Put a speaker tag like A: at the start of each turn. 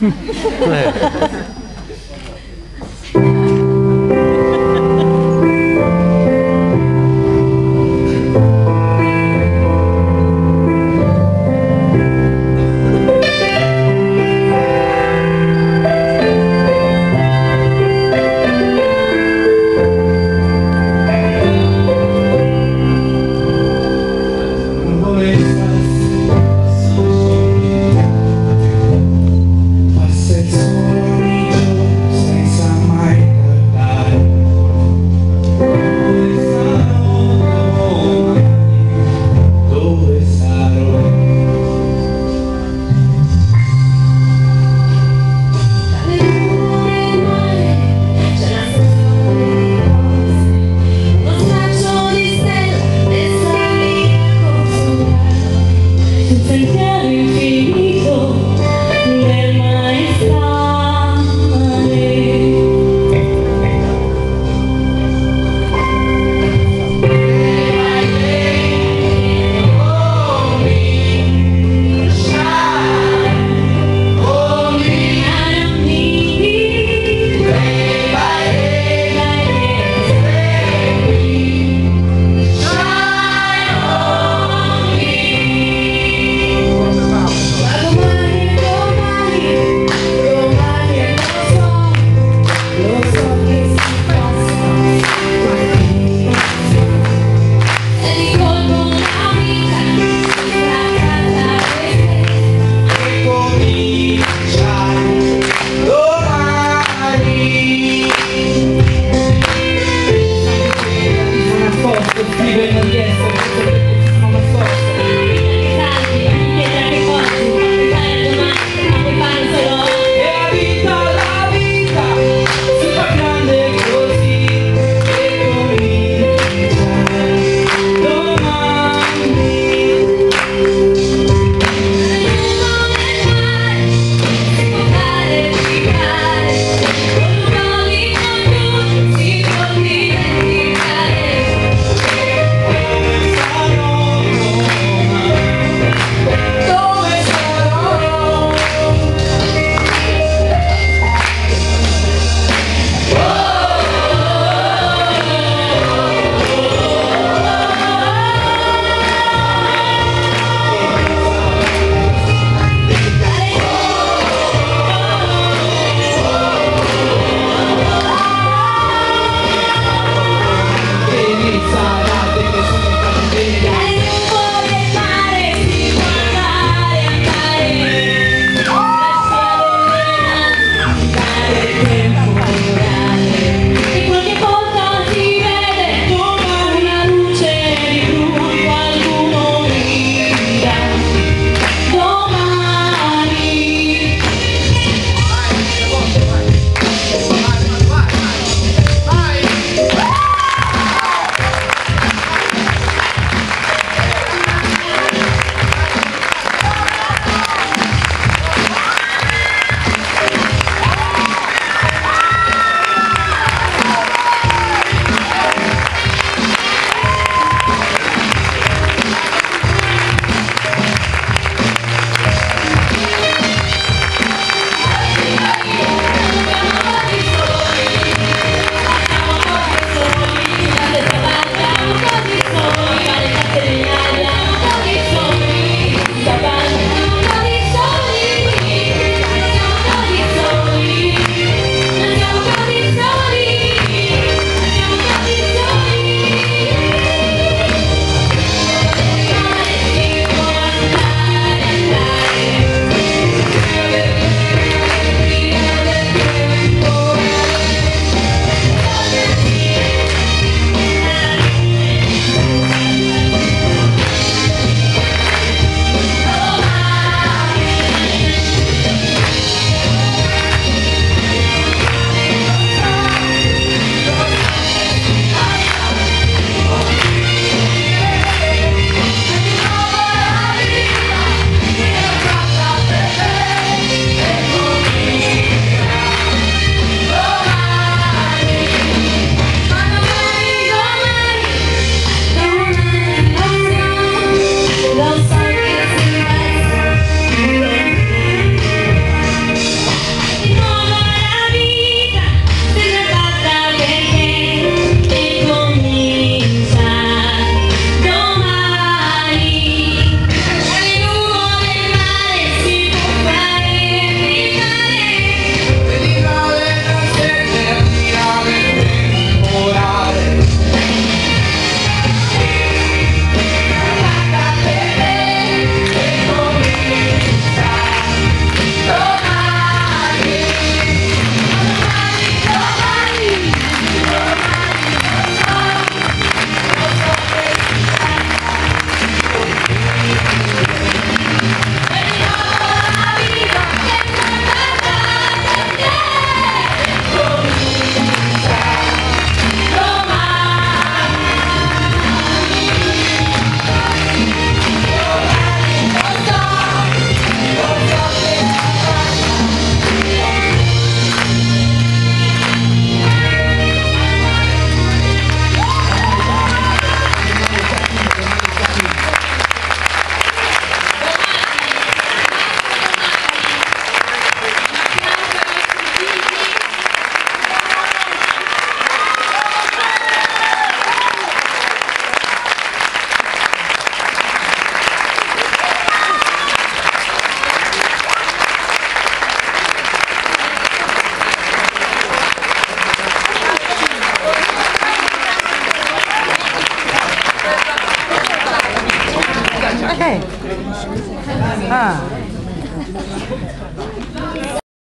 A: 对。we 对，嗯。